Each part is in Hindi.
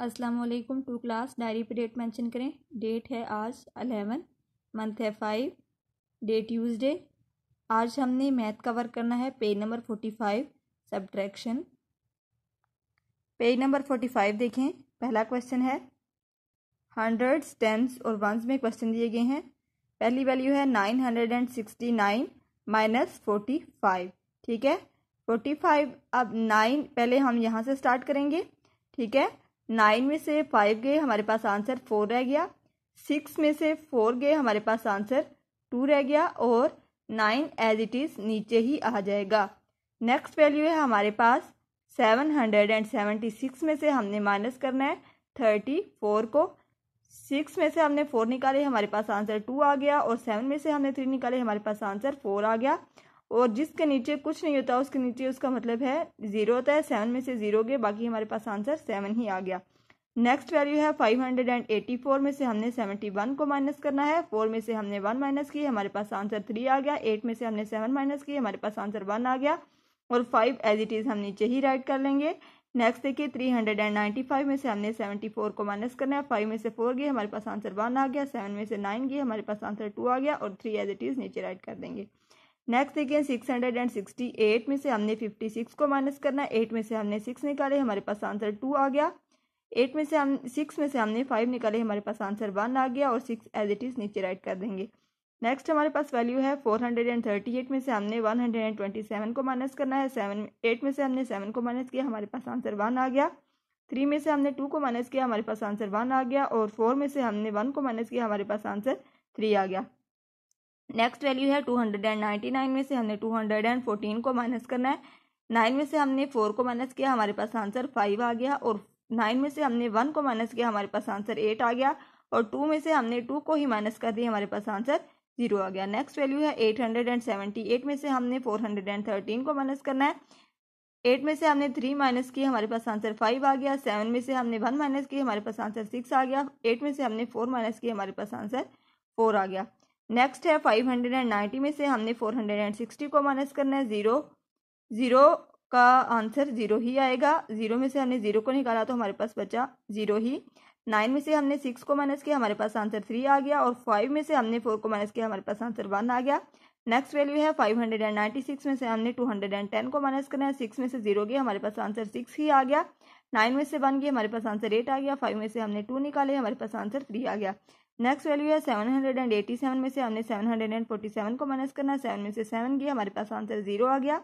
अस्सलाम वालेकुम टू क्लास, डायरी पे डेट मेंशन करें। डेट है आज अलेवन मंथ है फाइव डे ट्यूसडे। आज हमने मैथ का वर्क करना है, page number forty five, subtraction. Page number forty five देखें, पहला क्वेश्चन है। हंड्रेड्स टेंस और वंस में क्वेश्चन दिए गए हैं। पहली वैल्यू है nine hundred and sixty nine, minus forty five. ठीक है? फोर्टी फाइव, अब नाइन पहले हम यहाँ से स्टार्ट करेंगे। ठीक है? नाइन में से फाइव गए, हमारे पास आंसर फोर रह गया। सिक्स में से फोर गए, हमारे पास आंसर टू रह गया और नाइन एज इट इज़ नीचे ही आ जाएगा। नेक्स्ट वैल्यू है हमारे पास seven hundred and seventy six में से हमने माइनस करना है थर्टी फोर को। सिक्स में से हमने फोर निकाले, हमारे पास आंसर टू आ गया और सेवन में से हमने थ्री निकाले, हमारे पास आंसर फोर आ गया। और जिसके नीचे कुछ नहीं होता, उसके नीचे उसका मतलब है ज़ीरो होता है सेवन में से ज़ीरो गए बाकी हमारे पास आंसर सेवन ही आ गया। नेक्स्ट वैल्यू है five hundred and eighty four में से हमने सेवेंटी वन को माइनस करना है फोर में से हमने वन माइनस की, हमारे पास आंसर थ्री आ गया एट में से हमने सेवन माइनस की, हमारे पास आंसर वन आ गया, और फाइव एज इट इज़ हम नीचे ही राइट कर लेंगे। नेक्स्ट देखिए three hundred and ninety five में से हमने सेवेंटी फोर को माइनस करना है फाइव में से फोर गए हमारे पास आंसर वन आ गया सेवन में से नाइन गए हमारे पास आंसर टू आ गया, और थ्री एज इट इज़ नीचे राइट कर देंगे। नेक्स्ट देखिए six hundred and sixty eight में से हमने फिफ्टी सिक्स को माइनस करना है। एट में से हमने सिक्स निकाले, हमारे पास आंसर टू आ गया। एट में से हम सिक्स में से हमने फाइव निकाले, हमारे पास आंसर वन आ गया और सिक्स एज इट इज़ नीचे राइट कर देंगे। नेक्स्ट हमारे पास वैल्यू है four hundred and thirty eight में से हमने one hundred and twenty seven को माइनस करना है। सेवन एट में से हमने सेवन को माइनस किया, हमारे पास आंसर वन आ गया। थ्री में से हमने टू को माइनस किया, हमारे पास आंसर वन आ गया और फोर में से हमने वन को माइनस किया, हमारे पास आंसर थ्री आ गया। नेक्स्ट वैल्यू है two hundred and ninety nine में से हमने टू हंड्रेड एंड फोर्टीन को माइनस करना है। नाइन में से हमने फोर को माइनस किया, हमारे पास आंसर फाइव आ गया और नाइन में से हमने वन को माइनस किया, हमारे पास आंसर एट आ गया और टू में से हमने टू को ही माइनस कर दिया, हमारे पास आंसर ज़ीरो आ गया। नेक्स्ट वैल्यू है eight hundred and seventy eight में से हमने फोर हंड्रेड एंड थर्टीन को माइनस करना है। एट में से हमने थ्री माइनस किया, हमारे पास आंसर फाइव आ गया। सेवन में से हमने वन माइनस किया, हमारे पास आंसर सिक्स आ गया। एट में से हमने फोर माइनस किया, हमारे पास आंसर फोर आ गया। नेक्स्ट है फाइव हंड्रेड एंड नाइन्टी में से हमने फोर हंड्रेड एंड सिक्सटी को माइनस करना है ज़ीरो ज़ीरो का आंसर ज़ीरो ही आएगा। ज़ीरो में से हमने ज़ीरो को निकाला तो हमारे पास बचा ज़ीरो ही। नाइन में से हमने सिक्स को माइनस किया, हमारे पास आंसर थ्री आ गया और फाइव में से हमने फोर को माइनस किया, हमारे पास आंसर वन आ गया। नेक्स्ट वैल्यू है five hundred and ninety six में से हमने टू हंड्रेड एंड टेन को माइनस करना है। सिक्स में से ज़ीरो गया, हमारे पास आंसर सिक्स ही आ गया। नाइन में से वन गया, हमारे पास आंसर एट आ गया। फाइव में से हमने टू निकाले, हमारे पास आंसर थ्री आ गया। नेक्स्ट वैल्यू है seven hundred and eighty seven में से हमने seven hundred and forty seven को माइनस करना है। सेवन में से सेवन गया, हमारे पास आंसर ज़ीरो आ गया।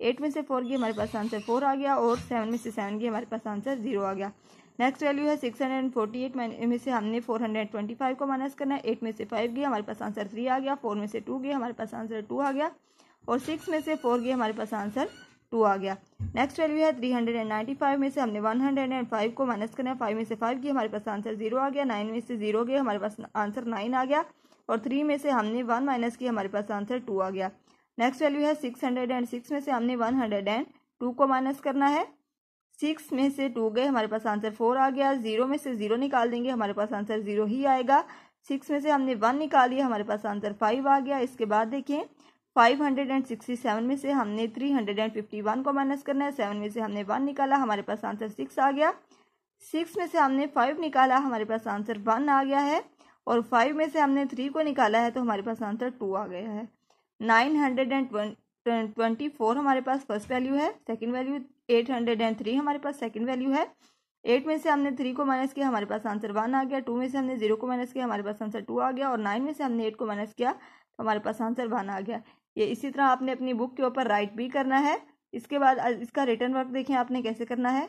एट में से फोर गया, हमारे पास आंसर फोर आ गया। और सेवन में से सेवन गया, हमारे पास आंसर ज़ीरो आ गया। नेक्स्ट वैल्यू है सिक्स हंड्रेड फोर्टी एट में से हमने फोर हंड्रेड ट्वेंटी फाइव को माइनस करना है। एट में से फाइव गया, हमारे पास आंसर थ्री आ गया। फोर में से टू गया, हमारे पास आंसर टू आ गया। और सिक्स में से फोर गया, हमारे पास आंसर टू आ गया। नेक्स्ट वैल्यू है three hundred and ninety five में से हमने वन हंड्रेड एंड फाइव को माइनस करना है। फाइव में से फाइव किया हमारे पास आंसर ज़ीरो आ गया। नाइन में से ज़ीरो गया, हमारे पास आंसर नाइन आ गया। और थ्री में से हमने वन माइनस किया, हमारे पास आंसर टू आ गया। नेक्स्ट वैल्यू है सिक्स हंड्रेड एंड सिक्स में से हमने वन हंड्रेड एंड टू को माइनस करना है। सिक्स में से टू गए, हमारे पास आंसर फोर आ गया, ज़ीरो में से ज़ीरो निकाल देंगे, हमारे पास आंसर ज़ीरो ही आएगा। सिक्स में से हमने वन निकाल हमारे पास आंसर फाइव आ गया। इसके बाद देखिए five hundred and sixty seven में से हमने three hundred and fifty one को माइनस करना है, सेवन में से हमने वन निकाला, हमारे पास आंसर सिक्स आ गया। सिक्स में से हमने फाइव निकाला, हमारे पास आंसर वन आ गया है, और फाइव में से हमने थ्री को निकाला है तो हमारे पास आंसर टू आ गया है। Nine hundred and twenty four हमारे पास फ़र्स्ट वैल्यू है, second value eight hundred and three हमारे पास सेकंड वैल्यू है। एट में से हमने थ्री को माइनस किया, हमारे पास आंसर वन आ गया। टू में से हमने ज़ीरो को माइनस किया, हमारे पास आंसर टू आ गया। और नाइन में से हमने एट को माइनस किया तो हमारे पास आंसर वन आ गया। ये इसी तरह आपने अपनी बुक के ऊपर राइट भी करना है। इसके बाद, इसका रिटर्न वर्क देखें आपने कैसे करना है।